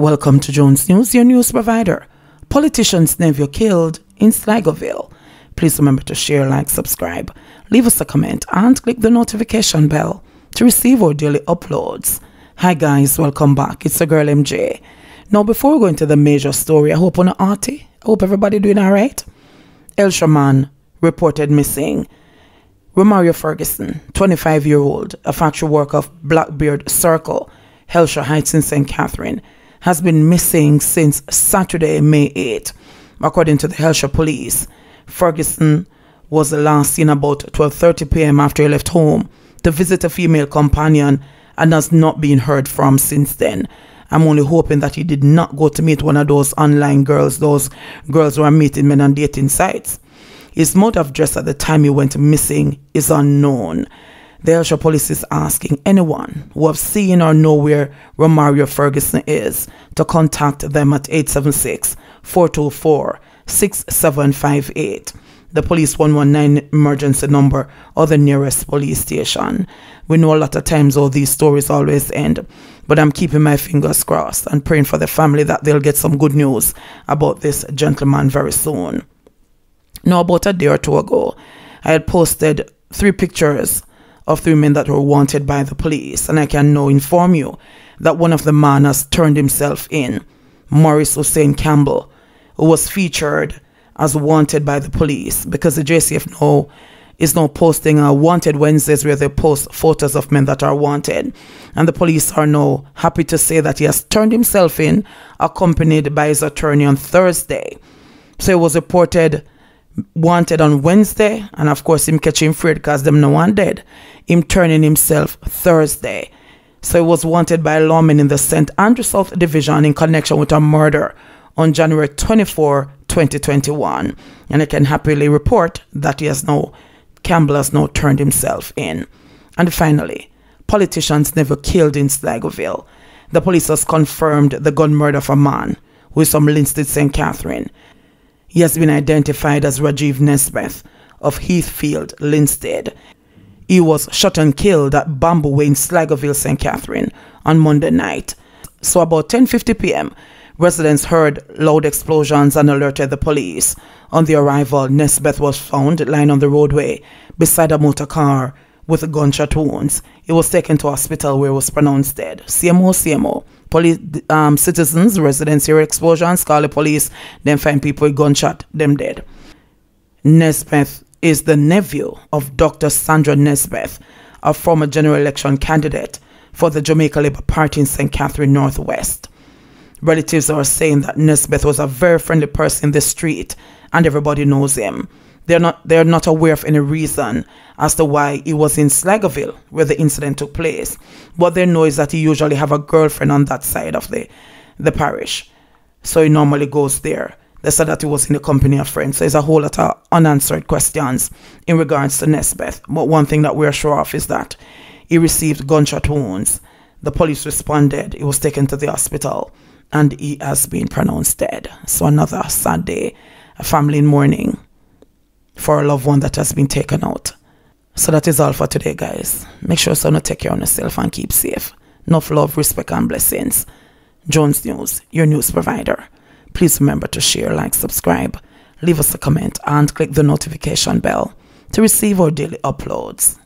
Welcome to Jones News, your news provider. Politician's nephew killed in Sligoville. Please remember to share, like, subscribe, leave us a comment, and click the notification bell to receive our daily uploads. Hi guys, welcome back. It's the girl MJ. Now, before we go into the major story, I hope on arty. I hope everybody doing all right. Hellshire man reported missing. Romario Ferguson, 25 year old, a factory worker of Blackbeard Circle, Hellshire Heights in St. Catherine, has been missing since Saturday, May 8. According to the Hellshire police, Ferguson was last seen about 12:30 p.m. after he left home to visit a female companion and has not been heard from since then. I'm only hoping that he did not go to meet one of those online girls, those girls who are meeting men on dating sites. His mode of dress at the time he went missing is unknown. The Hellshire police is asking anyone who have seen or know where Romario Ferguson is to contact them at 876 424 6758 the police 119 emergency number or the nearest police station. We know a lot of times all these stories always end, but I'm keeping my fingers crossed and praying for the family that they'll get some good news about this gentleman very soon. Now, about a day or two ago, I had posted three pictures of three men that were wanted by the police, and I can now inform you that one of the men has turned himself in, Morris Hussein Campbell, who was featured as wanted by the police because the JCF now is now posting a wanted Wednesdays where they post photos of men that are wanted. And the police are now happy to say that he has turned himself in, accompanied by his attorney on Thursday. So it was reported wanted on Wednesday, and of course him catching Fred because them no one dead. Him turning himself Thursday. So he was wanted by lawmen in the St. Andrew South Division in connection with a murder on January 24, 2021. And I can happily report that he has now, Campbell has now turned himself in. And finally, politicians never killed in Sligoville. The police has confirmed the gun murder of a man who is from Linstead St. Catherine. He has been identified as Rajive Nesbeth of Heathfield, Linstead. He was shot and killed at Bamboo Way in Sligoville, St. Catherine on Monday night. So about 10.50 p.m., Residents heard loud explosions and alerted the police. On the arrival, Nesbeth was found lying on the roadway beside a motor car with gunshot wounds. He was taken to hospital where he was pronounced dead. CMO, CMO. Police, um, citizens, residents hear explosions, call the police, then find people with gunshot, them dead. Nesbeth is the nephew of Dr. Sandra Nesbeth, a former general election candidate for the Jamaica Labour Party in St. Catherine Northwest. Relatives are saying that Nesbeth was a very friendly person in the street and everybody knows him. They're not they're not aware of any reason as to why he was in Sligoville where the incident took place. What they know is that he usually have a girlfriend on that side of the the parish. So he normally goes there. They said that he was in the company of friends. So there's a whole lot of unanswered questions in regards to Nesbeth. But one thing that we're sure of is that he received gunshot wounds. The police responded. He was taken to the hospital and he has been pronounced dead. So another sad day, a family in mourning for a loved one that has been taken out. So that is all for today, guys. Make sure so to take care of yourself and keep safe. Enough love, respect, and blessings. Jones News, your news provider. Please remember to share, like, subscribe, leave us a comment, and click the notification bell to receive our daily uploads.